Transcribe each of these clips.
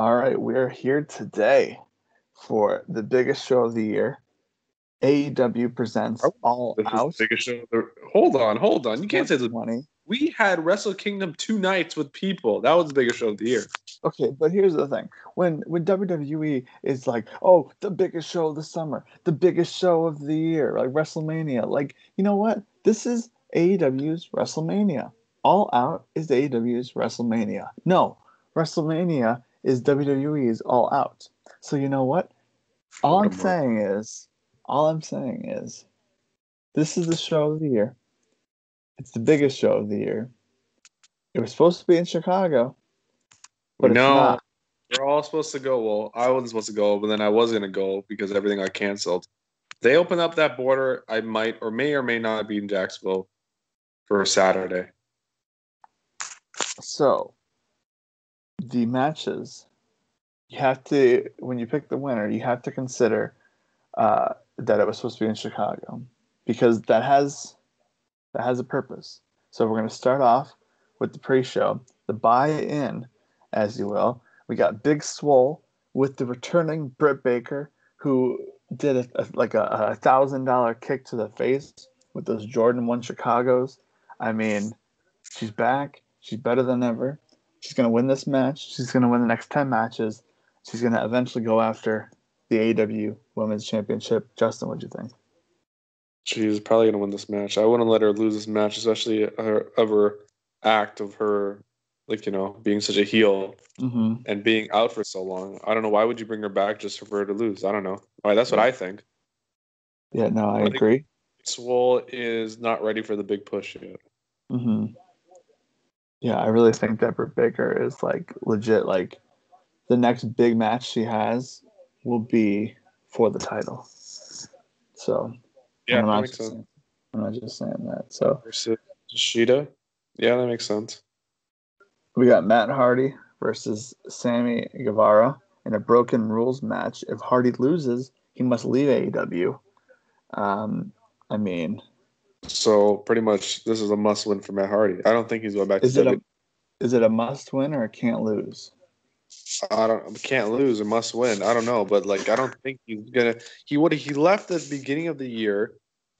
All right, we are here today for the biggest show of the year. AEW presents oh, All This is Out. the biggest show. the- Hold on, hold on. You can't say this. 2020. We had Wrestle Kingdom two nights with people. That was the biggest show of the year. Okay, but here's the thing: when when WWE is like, "Oh, the biggest show of the summer, the biggest show of the year," like WrestleMania, like you know what? This is AEW's WrestleMania. All Out is AEW's WrestleMania. No, WrestleMania is WWE's All Out. So you know what? All I'm saying is, all I'm saying is, this is the show of the year. It's the biggest show of the year. It was supposed to be in Chicago, but it's no, not. we're all supposed to go. Well, I wasn't supposed to go, but then I was gonna go because everything got canceled. They open up that border. I might or may or may not be in Jacksonville for Saturday. So, the matches, you have to, when you pick the winner, you have to consider uh, that it was supposed to be in Chicago because that has that has a purpose. So we're going to start off with the pre-show, the buy-in, as you will. We got Big Swole with the returning Britt Baker, who did a, a- like a, thousand dollar kick to the face with those Jordan One Chicago's. I mean, she's back. She's better than ever. She's going to win this match. She's going to win the next 10 matches. She's going to eventually go after the AEW Women's Championship. Justin, what'd you think? She's probably gonna win this match. I wouldn't let her lose this match, especially her ever act of her, like you know, being such a heel Mm-hmm. and being out for so long. I don't know why would you bring her back just for her to lose. I don't know. All right, that's what I think. Yeah, no, I I agree. Swole is not ready for the big push yet. hmm Yeah, I really think Deborah Baker is like legit. Like the next big match she has will be for the title. So Yeah, I'm not makes just sense. saying, I'm not just saying that. So Versus Shida. Yeah, that makes sense. we got Matt Hardy versus Sammy Guevara in a broken rules match. If Hardy loses, he must leave AEW. Um, I mean, So pretty much, this is a must win for Matt Hardy. I don't think he's going back is to it a W. is it a must win or a can't lose? I don't can't lose or must win. I don't know, but like I don't think he's gonna. He would he left at the beginning of the year,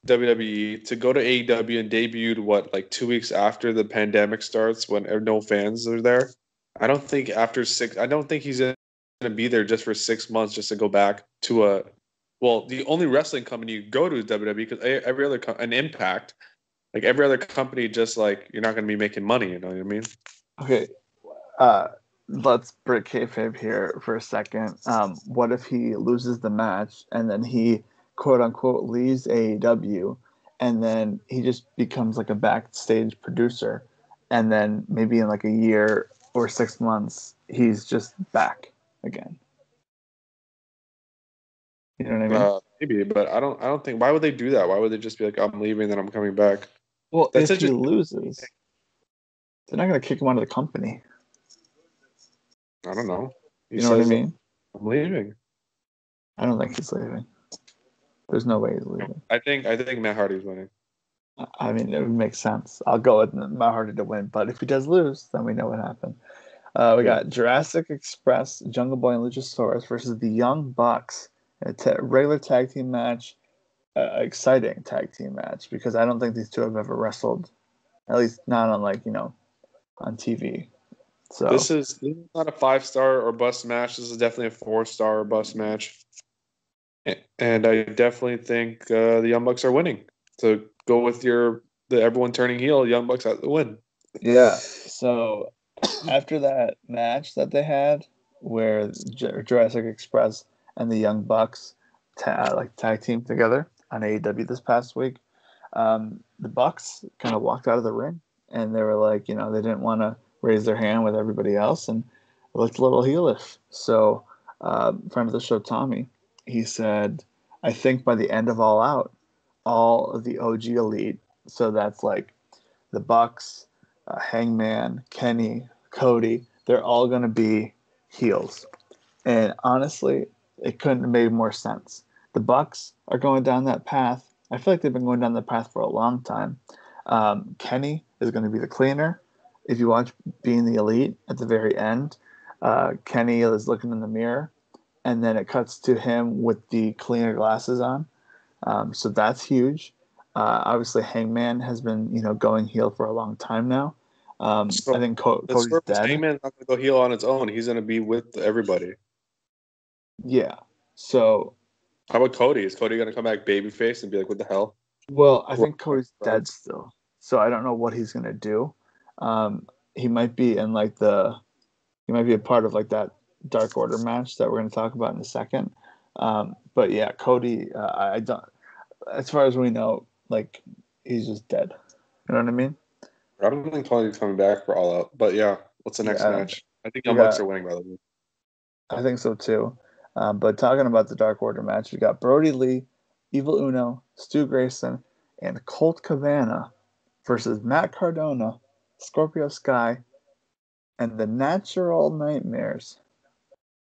WWE to go to AEW and debuted what like two weeks after the pandemic starts when uh, no fans are there. I don't think after six. I don't think he's gonna be there just for six months just to go back to a. Well, the only wrestling company you go to is WWE because every other co- an Impact, like every other company, just like you're not gonna be making money. You know what I mean? Okay, uh, let's break kayfabe here for a second. Um, what if he loses the match and then he quote unquote leaves AEW and then he just becomes like a backstage producer and then maybe in like a year or six months he's just back again. You know what I mean? Uh, maybe, but I don't. I don't think. Why would they do that? Why would they just be like, "I'm leaving, then I'm coming back"? well, that's if he loses, they're not going to kick him out of the company. I don't know. He You know what I mean? I'm leaving. I don't think he's leaving. There's no way he's leaving. I think. I think Matt Hardy's winning. I mean, it would make sense. I'll go with Matt Hardy to win, but if he does lose, then we know what happened. Uh, we got Jurassic Express, Jungle Boy, and Luchasaurus versus the Young Bucks. A regular tag team match, uh, exciting tag team match because I don't think these two have ever wrestled, at least not on like you know, on TV. So This is this is not a five star or bust match. This is definitely a four star or bust match. And I definitely think uh, the Young Bucks are winning. So go with your the everyone turning heel. Young Bucks have the win. Yeah. So after that match that they had, where Jurassic Express and the Young Bucks ta- like tag team together on AEW this past week, um, the Bucks kind of walked out of the ring and they were like, you know, they didn't want to raise their hand with everybody else and looked a little heelish. So, uh, friend of the show, Tommy, he said, I think by the end of All Out, all of the OG Elite, so that's like the Bucks, uh, Hangman, Kenny, Cody, they're all going to be heels. And honestly, it couldn't have made more sense. The Bucks are going down that path. I feel like they've been going down the path for a long time. Um, Kenny is going to be the cleaner. If you watch Being the Elite at the very end, uh, Kenny is looking in the mirror, and then it cuts to him with the cleaner glasses on. Um, so that's huge. Uh, obviously, Hangman has been you know going heel for a long time now. Um, So, I think Co- Cody's dead. Hangman's not going to go heel on its own. He's going to be with everybody. Yeah. So, How about Cody? Is Cody going to come back babyface and be like, "What the hell"? well, I think Cody's dead still. So I don't know what he's gonna do. Um, he might be in like the, he might be a part of like that Dark Order match that we're gonna talk about in a second. Um, but yeah, Cody, uh, I don't. As far as we know, like he's just dead. You know what I mean? I don't think Cody's coming back for All Out. But yeah, what's the next Yeah. match? I think Young Bucks are winning by the way. I think so too. Um, but talking about the Dark Order match, we got Brodie Lee, Evil Uno, Stu Grayson, and Colt Cabana versus Matt Cardona, Scorpio Sky, and the Natural Nightmares,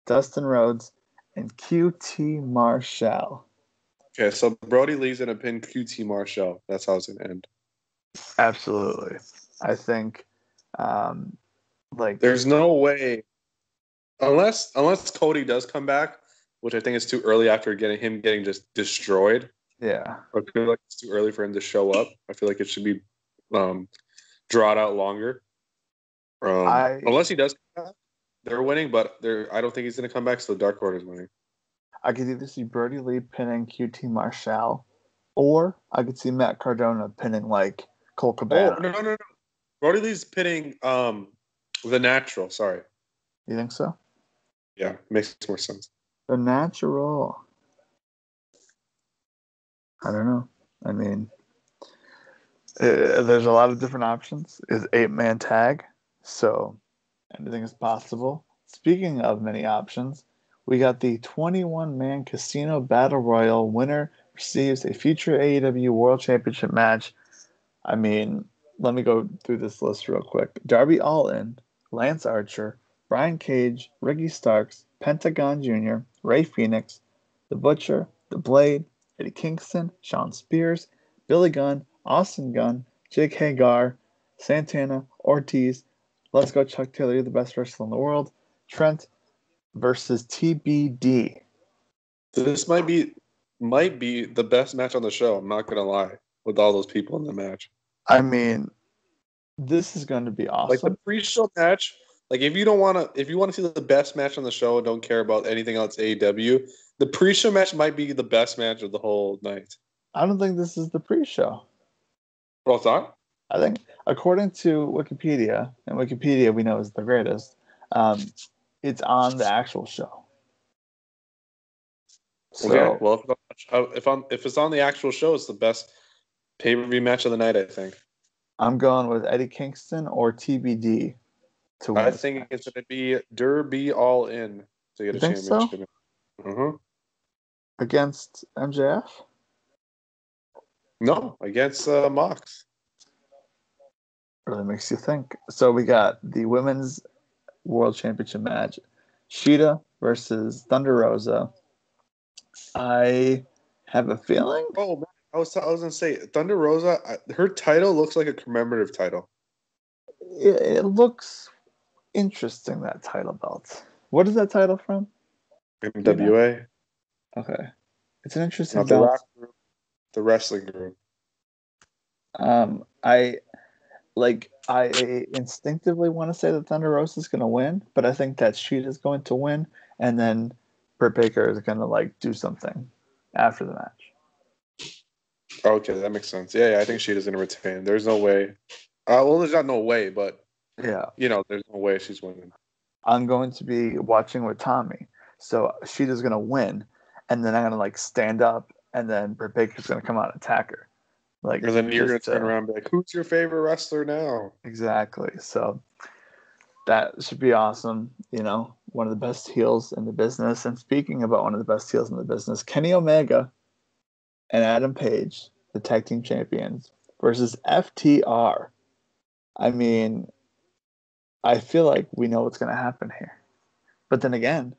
Dustin Rhodes, and QT Marshall. Okay, so Brodie Lee's to pin QT Marshall. That's how it's to end. Absolutely. I think, um, like, There's no way, unless unless Cody does come back, which I think is too early after getting him getting just destroyed. yeah, I feel like it's too early for him to show up. I feel like it should be um, drawn out longer. Um, I- unless he does come back, they're winning, but they're I don't think he's going to come back. So the Dark order is winning. I could either see Brodie Lee pinning QT Marshall, or I could see Matt Cardona pinning like Colt Oh Cabana. no no no no! Brodie Lee's pinning um, the Natural. Sorry, You think so? yeah, makes more sense. The natural. I don't know. I mean, uh, there's a lot of different options. Is eight man tag, so anything is possible. Speaking of many options, we got the 21 man casino battle royal. Winner receives a future AEW World Championship match. I mean, let me go through this list real quick. Darby Allin, Lance Archer, Brian Cage, Ricky Starks, Pentagon Jr., Rey Fenix, The Butcher, The Blade, Eddie Kingston, Shawn Spears, Billy Gunn, Austin Gunn, Jake Hager, Santana, Ortiz, Let's Go Chuck Taylor, you're the best wrestler in the world, Trent versus TBD. This might be might be the best match on the show. I'm not gonna lie, with all those people in the match. I mean, this is going to be awesome. Like the pre-show match. Like if you don't want to, if you want to see the best match on the show and don't care about anything else AEW, the pre-show match might be the best match of the whole night. I don't think this is the pre show. Well, it's on. I think, according to Wikipedia, and Wikipedia we know is the greatest, um, it's on the actual show. So, Okay. Well, if, it's on- if on if it's on the actual show, it's the best pay-per-view match of the night. I think. I'm going with Eddie Kingston or TBD to. I think it's gonna be Darby Allin to get You a think so? championship. Uh-huh. against MJF. No, against uh, Mox. Really makes you think. So we got the women's world championship match: Shida versus Thunder Rosa. I have a feeling. Oh, man. I was I was gonna say Thunder Rosa. Her title looks like a commemorative title. It, it looks interesting that title belt. What is that title from? NWA, Okay, it's an interesting not the belt. group, the wrestling group. Um, I like. I instinctively want to say that Thunder Rosa is going to win, but I think that Sheet is going to win, and then Britt Baker is going to like do something after the match. Okay, that makes sense. Yeah, yeah I think she is gonna retain. There's no way. Uh, well, there's not no way, but Yeah, you know, there's no way she's winning. I'm going to be watching with Tommy, so Shida's going to win, and then I'm going to like stand up, and then Britt Baker's going to come out and attack her. Like, And then you're gonna turn uh, around and be like, "Who's your favorite wrestler now?" Exactly. So that should be awesome. You know, one of the best heels in the business. And speaking about one of the best heels in the business, Kenny Omega and Adam Page, the tag team champions, versus FTR. I mean, I feel like we know what's going to happen here. But then again,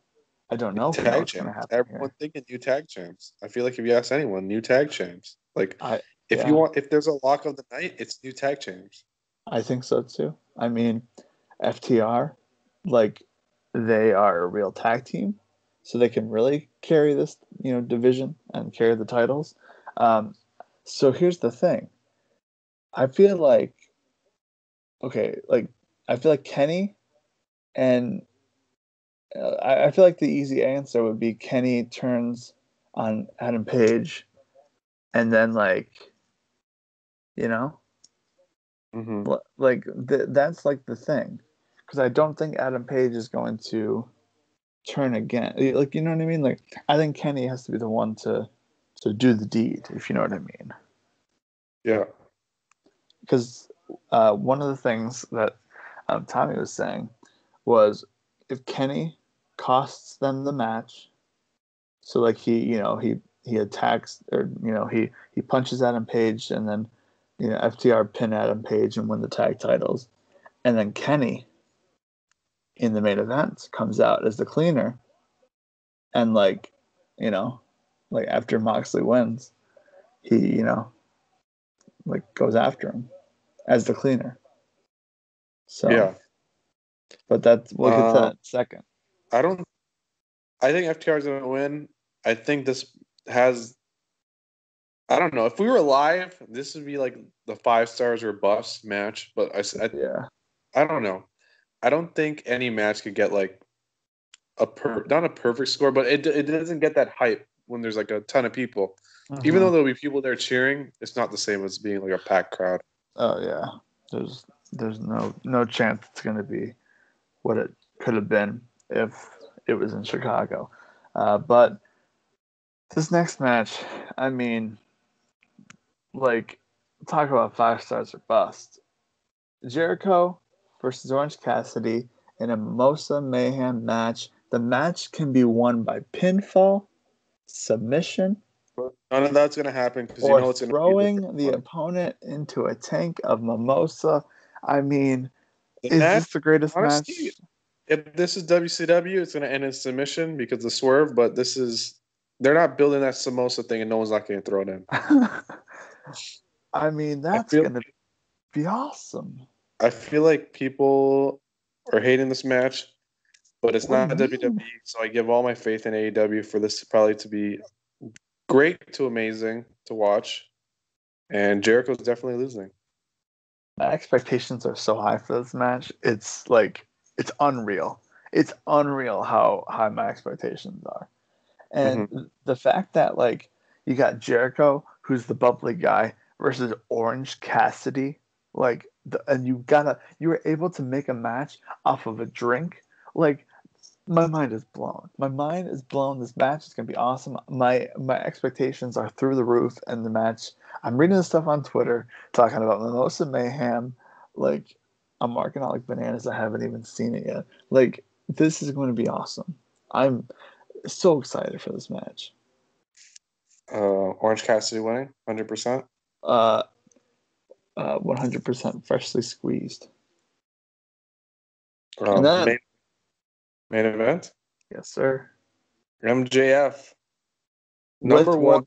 I don't know if we know tag what's going to champs. happen Everyone here. thinking new tag champs. I feel like if you ask anyone, new tag champs. Like I- if yeah. you want, if there's a lock of the night, it's new tag champs. I think so too. I mean, FTR, like they are a real tag team, so they can really carry this you know division and carry the titles. Um, so here's the thing. I feel like okay, like I feel like Kenny and uh, I, I feel like the easy answer would be Kenny turns on Adam Page and then like you know? Hmm like th- that's like the thing. Because i don't think adam page is going to turn again like you know what i mean? Like i think kenny has to be the one to to do the deed if you know what i mean. Yeah. because uh, one of the things that um, tommy was saying was if kenny costs them the match so like he you know he he attacks or you know he he punches adam page and then you know ftr pin adam page and win the tag titles. And then kenny in the main event comes out as the cleaner and like you know like after moxley wins he you know like goes after him as the cleaner so Yeah. but that's we'll get Uh, that second I don't. I think FTR is going to win. I think this has. I don't know if we were live, this would be like the five stars or bust match. But I, s- I, yeah I don't know. I don't think any match could get like a per not a perfect score, but it it doesn't get that hype when there's like a ton of people. Even Mhm. though there'll be people there cheering, it's not the same as being like a packed crowd. Oh yeah, there's there's no no chance it's gonna be what it could have been if it was in Chicago. Uh, but this next match, I mean, like talk about five stars or bust. Jericho versus Orange Cassidy in a Mimosa Mayhem match. The match can be won by pinfall, submission, None of that's gonna happen because you know it's throwing the opponent into a tank of mimosa. I mean, the is match. this the greatest match? If this is WCW, it's gonna end in submission because the swerve. But this is they're not building that Samosa thing, and no one's not getting thrown in. I mean, that's feel- gonna be awesome. I feel like people are hating this match, but it's What not? WWE. So I give all my faith in AEW for this probably to be great to amazing to watch. And Jericho's definitely losing. My expectations are so high for this match. It's like it's unreal. It's unreal how high my expectations are. And mm-hmm. the fact that like you got Jericho, who's the bubbly guy, versus Orange Cassidy, like the, and you gotta you were able to make a match off of a drink. Like my mind is blown. My mind is blown. This match is gonna be awesome. My my expectations are through the roof, and the match. I'm reading this stuff on Twitter talking about Mimosa Mayhem. Like I'm marking out like bananas. I haven't even seen it yet. Like this is going to be awesome. I'm so excited for this match. Uh, Orange Cassidy winning, hundred percent. Uh, uh, 100% freshly squeezed. Um, then- main, main event, Yes, sir. MJF, number one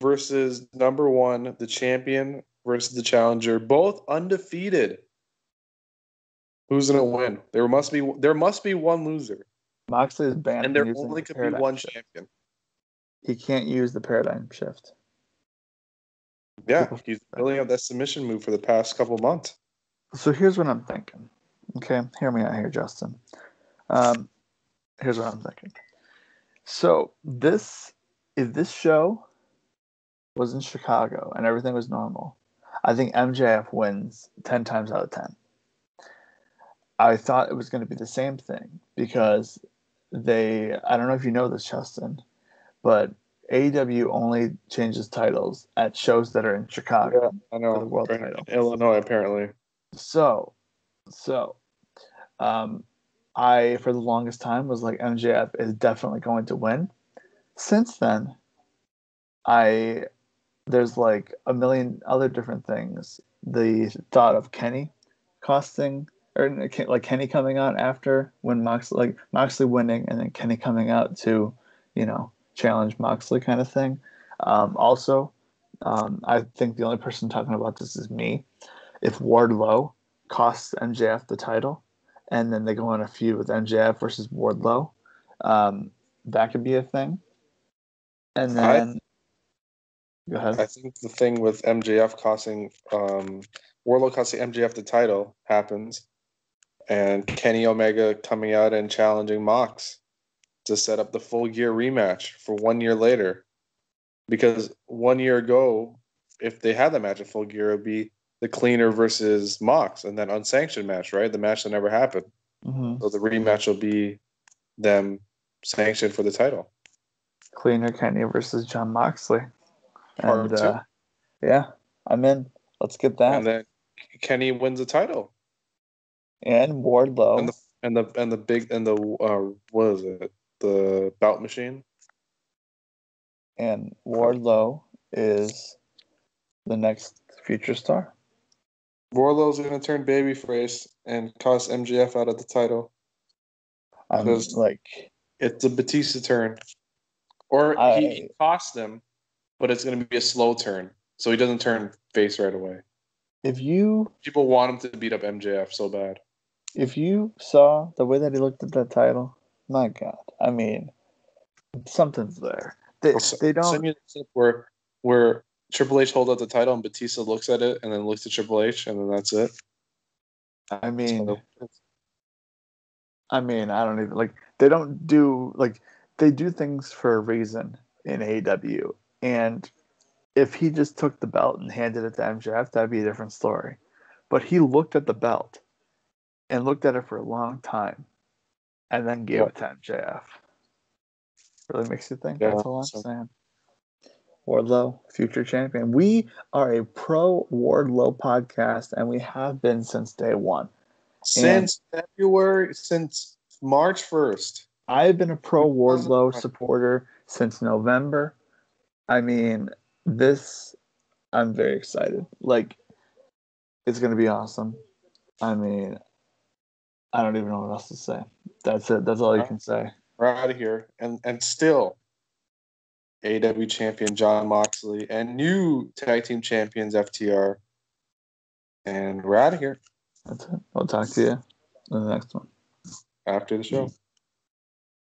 versus number one, the champion versus the challenger, both undefeated. Who's gonna win? There must be there must be one loser, Moxley is banned and there only the could be one shift. champion. He can't use the paradigm shift. Yeah, he's building up that submission move for the past couple months. So here's what I'm thinking. Okay, hear me out here, Justin. Um, here's what I'm thinking. So this, if this show was in Chicago and everything was normal, I think MJF wins ten times out of ten. I thought it was going to be the same thing because they. I don't know if you know this, Justin, but AEW only changes titles at shows that are in Chicago. Yeah, I For know. the world title. Illinois, apparently. So, so, um, I for the longest time was like MJF is definitely going to win. Since then, I there's like a million other different things. The thought of Kenny costing or like Kenny coming out after when Moxley like Moxley winning and then Kenny coming out to you know challenge Moxley kind of thing. Um, also, um, I think the only person talking about this is me. If Wardlow costs MJF the title and then they go on a feud with MJF versus Wardlow. Um, that could be a thing. And then, go ahead. I think the thing with MJF costing um, Wardlow costing MJF the title happens, and Kenny Omega coming out and challenging Mox to set up the full gear rematch for one year later. Because one year ago, if they had the match at full gear, it would be the cleaner versus Mox and that unsanctioned match, right? The match that never happened. Mhm. So the rematch will be them sanctioned for the title. Cleaner Kenny versus Jon Moxley. And uh, yeah, I'm in. Let's get that. And then Kenny wins the title. And Wardlow. And the and the and the big and the uh what is it? The bout machine. and Wardlow is the next future star. Wardlow's gonna turn babyface and cost MJF out of the title. I'm Because- like, It's a Batista turn. Or he, I- he costs them, but it's gonna be a slow turn. So he doesn't turn face right away. if you People want him to beat up MJF so bad. if you saw the way that he looked at that title, my God, I mean, something's there. They, they don't. me the clip where where Triple H hold out the title and Batista looks at it and then looks at Triple H and then that's it. I mean, So, I mean, I don't even like. They don't do like they do things for a reason in AEW, and if he just took the belt and handed it to MJF, that'd be a different story. But he looked at the belt and looked at it for a long time, and then gave Yeah. it to MJF. Really makes you think. Yeah, That's all I'm so- saying. Wardlow, future champion. We are a pro Wardlow podcast, and we have been since day one. since February, since March first. I've been a pro Wardlow supporter since November. I mean, this I'm very excited. Like it's gonna be awesome. I mean, I don't even know what else to say. That's it. That's all you can say. We're out of here. And and still AW champion Jon Moxley and new tag team champions FTR. And we're out of here That's it. I'll talk to you in the next one. after the show.